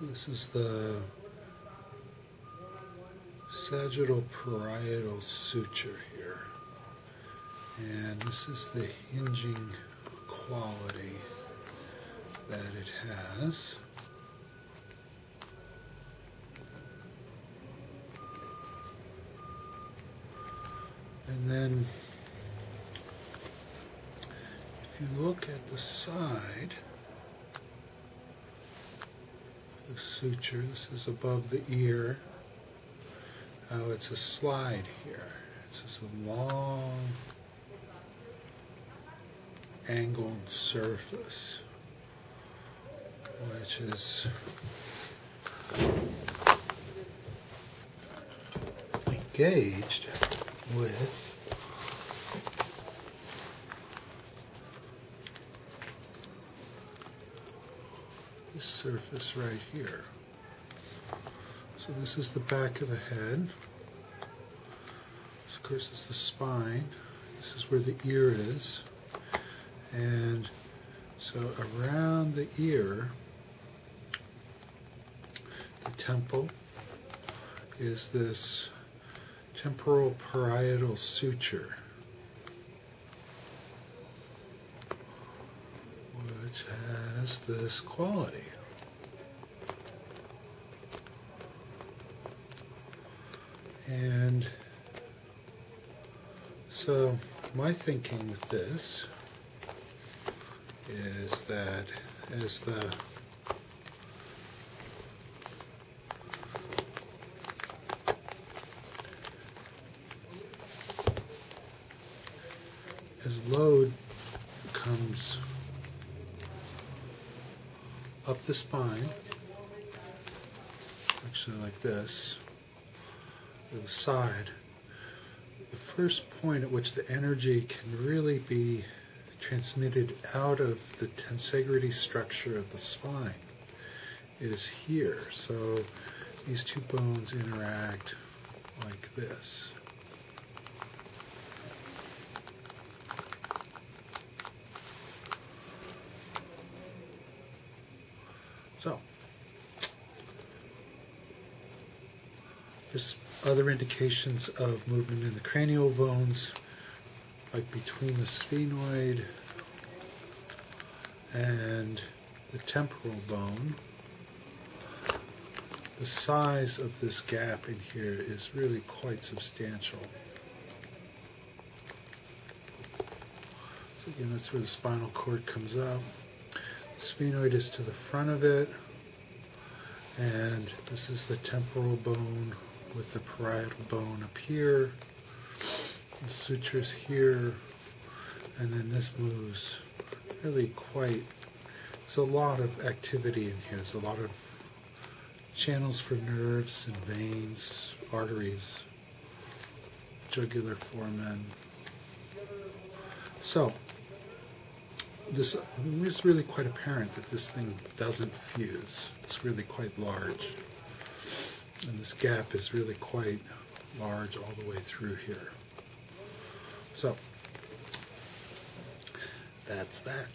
This is the sagittal parietal suture here. And this is the hinging quality that it has. And then if you look at the side, the suture, this is above the ear. Oh, it's a slide here. It's just a long angled surface, which is engaged with this surface right here. So this is the back of the head. of course, is the spine. This is where the ear is. And so around the ear, the temple, is this temporal parietal suture. Which has this quality. And so my thinking with this is that as the as load comes up the spine, actually like this, to the side, the first point at which the energy can really be transmitted out of the tensegrity structure of the spine is here. So these two bones interact like this. So, there's other indications of movement in the cranial bones, like between the sphenoid and the temporal bone. The size of this gap in here is really quite substantial. So again, that's where the spinal cord comes up. Sphenoid is to the front of it, and this is the temporal bone with the parietal bone up here. The sutures here, and then this moves really quite. There's a lot of activity in here. There's a lot of channels for nerves and veins, arteries, jugular foramen. So, this it's really quite apparent that this thing doesn't fuse. It's really quite large. And this gap is really quite large all the way through here. So, that's that.